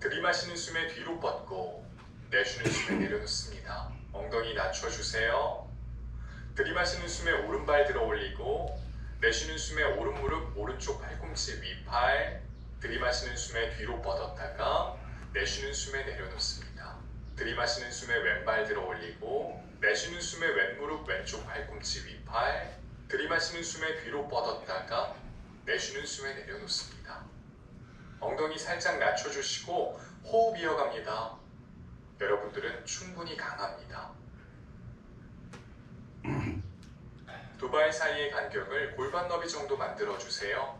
들이마시는 숨에 뒤로 뻗고 내쉬는 숨에 내려놓습니다. 엉덩이 낮춰주세요. 들이마시는 숨에 오른발 들어 올리고 내쉬는 숨에 오른무릎 오른쪽 팔꿈치 위팔 들이마시는 숨에 뒤로 뻗었다가 내쉬는 숨에 내려놓습니다. 들이마시는 숨에 왼발 들어 올리고 내쉬는 숨에 왼무릎 왼쪽 팔꿈치 위팔 들이마시는 숨에 뒤로 뻗었다가 내쉬는 숨에 내려놓습니다. 엉덩이 살짝 낮춰주시고 호흡 이어갑니다. 여러분들은 충분히 강합니다. 두 발 사이의 간격을 골반 너비 정도 만들어주세요.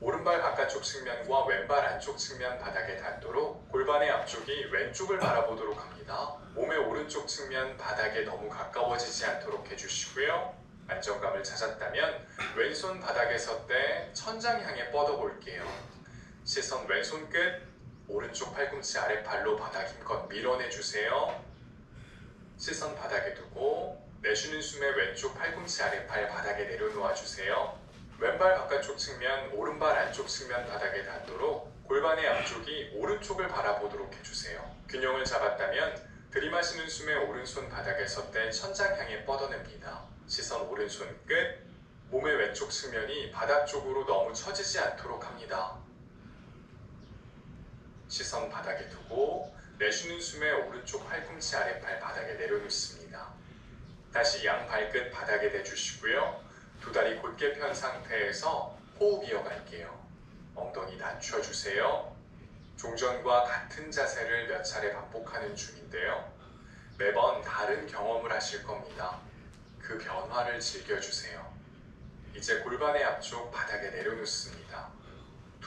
오른발 바깥쪽 측면과 왼발 안쪽 측면 바닥에 닿도록 골반의 앞쪽이 왼쪽을 바라보도록 합니다. 몸의 오른쪽 측면 바닥에 너무 가까워지지 않도록 해주시고요. 안정감을 찾았다면 왼손 바닥에 섰때 천장 향해 뻗어 볼게요. 시선 왼손 끝, 오른쪽 팔꿈치 아래팔로 바닥 힘껏 밀어내주세요. 시선 바닥에 두고 내쉬는 숨에 왼쪽 팔꿈치 아래팔 바닥에 내려놓아 주세요. 왼발 바깥쪽 측면, 오른발 안쪽 측면 바닥에 닿도록 골반의 앞쪽이 오른쪽을 바라보도록 해주세요. 균형을 잡았다면 들이마시는 숨에 오른손 바닥에 섰때 천장 향해 뻗어냅니다. 시선 오른손 끝, 몸의 왼쪽 측면이 바닥 쪽으로 너무 처지지 않도록 합니다. 시선 바닥에 두고 내쉬는 숨에 오른쪽 팔꿈치 아래팔 바닥에 내려놓습니다. 다시 양 발끝 바닥에 대주시고요. 두 다리 곧게 편 상태에서 호흡 이어갈게요. 엉덩이 낮춰주세요. 종전과 같은 자세를 몇 차례 반복하는 중인데요. 매번 다른 경험을 하실 겁니다. 그 변화를 즐겨주세요. 이제 골반의 앞쪽 바닥에 내려놓습니다.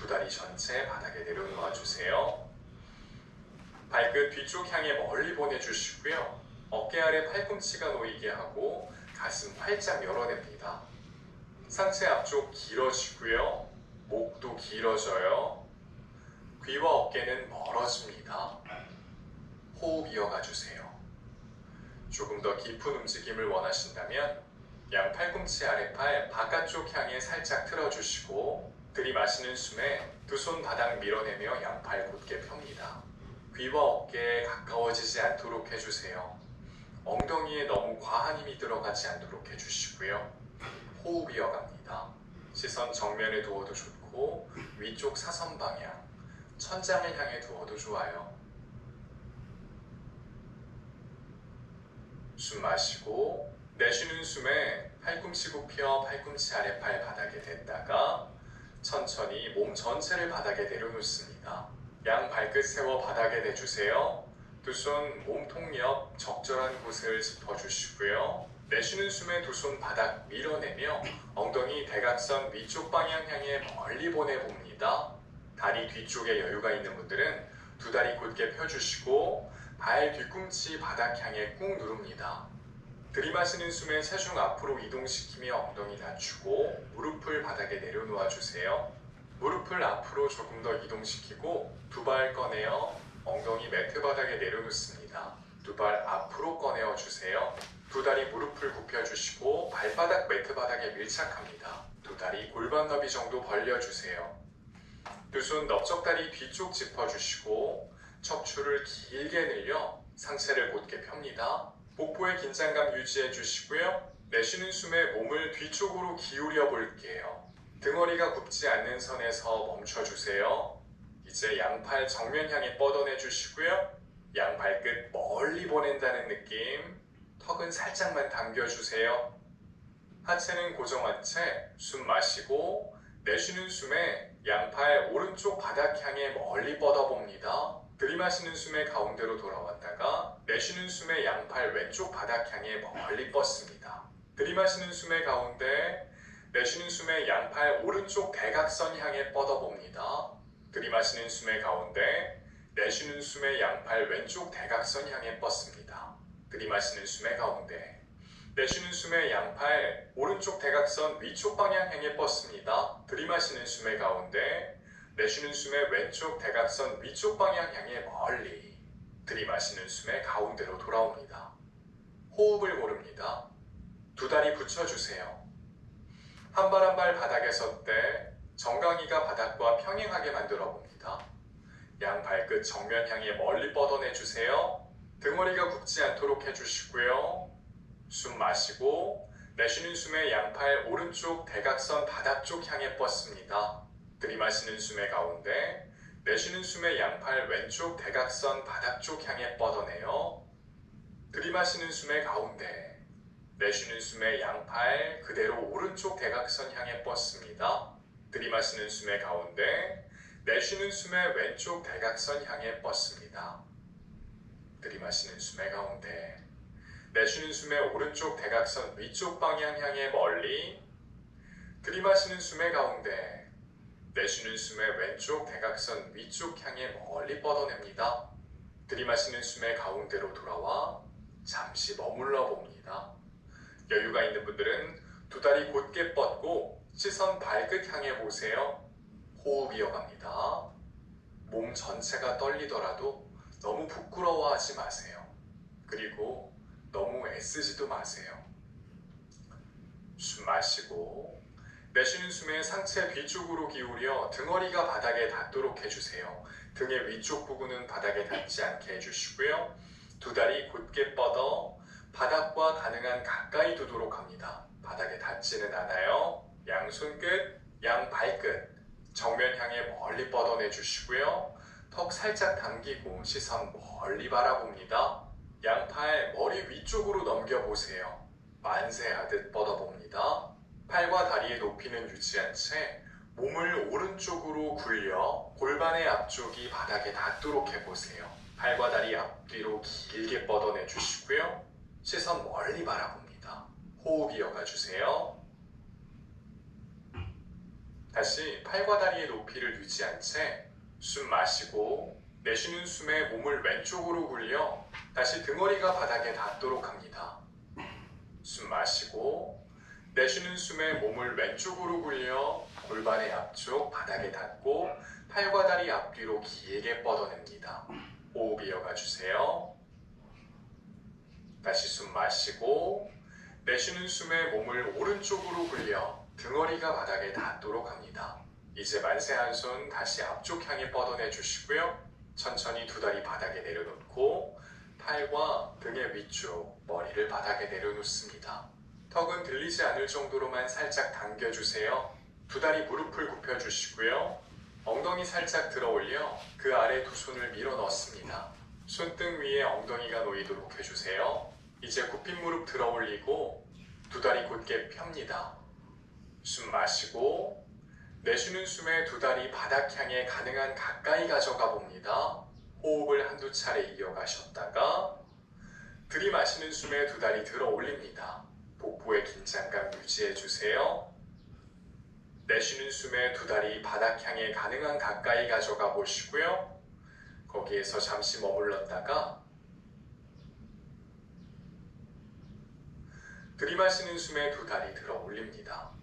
두 다리 전체 바닥에 내려놓아 주세요. 발끝 뒤쪽 향해 멀리 보내주시고요. 어깨 아래 팔꿈치가 놓이게 하고 가슴 활짝 열어냅니다. 상체 앞쪽 길어지고요. 목도 길어져요. 귀와 어깨는 멀어집니다. 호흡 이어가 주세요. 조금 더 깊은 움직임을 원하신다면 양 팔꿈치 아래팔 바깥쪽 향해 살짝 틀어주시고 들이마시는 숨에 두 손 바닥 밀어내며 양팔 곧게 펴니다. 귀와 어깨에 가까워지지 않도록 해주세요. 엉덩이에 너무 과한 힘이 들어가지 않도록 해주시고요. 호흡 이어갑니다. 시선 정면에 두어도 좋고 위쪽 사선 방향, 천장을 향해 두어도 좋아요. 숨 마시고 내쉬는 숨에 팔꿈치 굽혀 팔꿈치 아래 팔 바닥에 댔다가 천천히 몸 전체를 바닥에 내려놓습니다. 양 발끝 세워 바닥에 대주세요. 두 손 몸통 옆 적절한 곳을 짚어주시고요. 내쉬는 숨에 두 손 바닥 밀어내며 엉덩이 대각선 위쪽 방향 향해 멀리 보내봅니다. 다리 뒤쪽에 여유가 있는 분들은 두 다리 곧게 펴주시고 발 뒤꿈치 바닥 향해 꾹 누릅니다. 들이마시는 숨에 체중 앞으로 이동시키며 엉덩이 낮추고 무릎을 바닥에 내려놓아 주세요. 무릎을 앞으로 조금 더 이동시키고 두 발 꺼내어 엉덩이 매트 바닥에 내려놓습니다. 두 발 앞으로 꺼내어 주세요. 두 다리 무릎을 굽혀주시고 발바닥 매트 바닥에 밀착합니다. 두 다리 골반 너비 정도 벌려주세요. 두 손 넓적다리 뒤쪽 짚어주시고 척추를 길게 늘려 상체를 곧게 펴니다. 복부의 긴장감 유지해 주시고요. 내쉬는 숨에 몸을 뒤쪽으로 기울여 볼게요. 등허리가 굽지 않는 선에서 멈춰 주세요. 이제 양팔 정면 향해 뻗어내 주시고요. 양발 끝 멀리 보낸다는 느낌. 턱은 살짝만 당겨주세요. 하체는 고정한 채 숨 마시고 내쉬는 숨에 양팔 오른쪽 바닥 향해 멀리 뻗어봅니다. 들이마시는 숨에 가운데로 돌아왔다가 내쉬는 숨에 양팔 왼쪽 바닥 향해 멀리 뻗습니다. 들이마시는 숨에 가운데 내쉬는 숨에 양팔 오른쪽 대각선 향해 뻗어봅니다. 들이마시는 숨에 가운데 내쉬는 숨에 양팔 왼쪽 대각선 향해 뻗습니다. 들이마시는 숨의 가운데 내쉬는 숨에 양팔 오른쪽 대각선 위쪽 방향 향해 뻗습니다. 들이마시는 숨의 가운데 내쉬는 숨에 왼쪽 대각선 위쪽 방향 향해 멀리 들이마시는 숨의 가운데로 돌아옵니다. 호흡을 고릅니다. 두 다리 붙여주세요. 한 발 한 발 바닥에 섰때 정강이가 바닥과 평행하게 만들어 봅니다. 양 발끝 발끝 정면 향해 멀리 뻗어내주세요. 등허리가 굽지 않도록 해주시고요. 숨 마시고 내쉬는 숨에 양팔 오른쪽 대각선 바닥 쪽 향해 뻗습니다. 들이마시는 숨의 가운데 내쉬는 숨에 양팔 왼쪽 대각선 바닥 쪽 향해 뻗어내요. 들이마시는 숨의 가운데 내쉬는 숨에 양팔 그대로 오른쪽 대각선 향해 뻗습니다. 들이마시는 숨의 가운데 내쉬는 숨에 왼쪽 대각선 향해 뻗습니다. 들이마시는 숨의 가운데 내쉬는 숨에 오른쪽 대각선 위쪽 방향 향해 멀리 들이마시는 숨의 가운데 내쉬는 숨에 왼쪽 대각선 위쪽 향해 멀리 뻗어냅니다. 들이마시는 숨의 가운데로 돌아와 잠시 머물러 봅니다. 여유가 있는 분들은 두 다리 곧게 뻗고 시선 발끝 향해 보세요. 호흡 이어갑니다. 몸 전체가 떨리더라도 너무 부끄러워하지 마세요. 그리고 너무 애쓰지도 마세요. 숨 마시고 내쉬는 숨에 상체 뒤쪽으로 기울여 등허리가 바닥에 닿도록 해주세요. 등의 위쪽 부분은 바닥에 닿지 않게 해주시고요. 두 다리 곧게 뻗어 바닥과 가능한 가까이 두도록 합니다. 바닥에 닿지는 않아요. 양손 끝, 양 발끝 정면 향해 멀리 뻗어내 주시고요. 턱 살짝 당기고 시선 멀리 바라봅니다. 양팔 머리 위쪽으로 넘겨보세요. 만세하듯 뻗어봅니다. 팔과 다리의 높이는 유지한 채 몸을 오른쪽으로 굴려 골반의 앞쪽이 바닥에 닿도록 해보세요. 팔과 다리 앞뒤로 길게 뻗어내 주시고요. 시선 멀리 바라봅니다. 호흡 이어가 주세요. 다시 팔과 다리의 높이를 유지한 채 숨 마시고 내쉬는 숨에 몸을 왼쪽으로 굴려 다시 등허리가 바닥에 닿도록 합니다. 숨 마시고 내쉬는 숨에 몸을 왼쪽으로 굴려 골반의 앞쪽 바닥에 닿고 팔과 다리 앞뒤로 길게 뻗어냅니다. 호흡 이어가 주세요. 다시 숨 마시고 내쉬는 숨에 몸을 오른쪽으로 굴려 등허리가 바닥에 닿도록 합니다. 이제 만세 한 손 다시 앞쪽 향해 뻗어내 주시고요. 천천히 두 다리 바닥에 내려놓고 팔과 등의 위쪽 머리를 바닥에 내려놓습니다. 턱은 들리지 않을 정도로만 살짝 당겨주세요. 두 다리 무릎을 굽혀주시고요. 엉덩이 살짝 들어 올려 그 아래 두 손을 밀어 넣습니다. 손등 위에 엉덩이가 놓이도록 해주세요. 이제 굽힌 무릎 들어 올리고 두 다리 곧게 펴니다. 숨 마시고 내쉬는 숨에 두 다리 바닥 향해 가능한 가까이 가져가 봅니다. 호흡을 한두 차례 이어가셨다가 들이마시는 숨에 두 다리 들어 올립니다. 복부의 긴장감 유지해 주세요. 내쉬는 숨에 두 다리 바닥 향해 가능한 가까이 가져가 보시고요. 거기에서 잠시 머물렀다가 들이마시는 숨에 두 다리 들어 올립니다.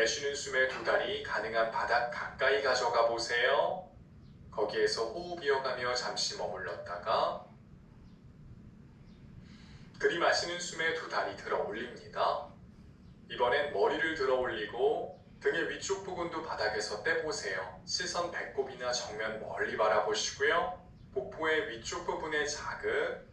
내쉬는 숨에 두 다리 가능한 바닥 가까이 가져가 보세요. 거기에서 호흡 이어가며 잠시 머물렀다가 들이마시는 숨에 두 다리 들어 올립니다. 이번엔 머리를 들어 올리고 등의 위쪽 부분도 바닥에서 떼보세요. 시선 배꼽이나 정면 멀리 바라보시고요. 복부의 위쪽 부분에 자극,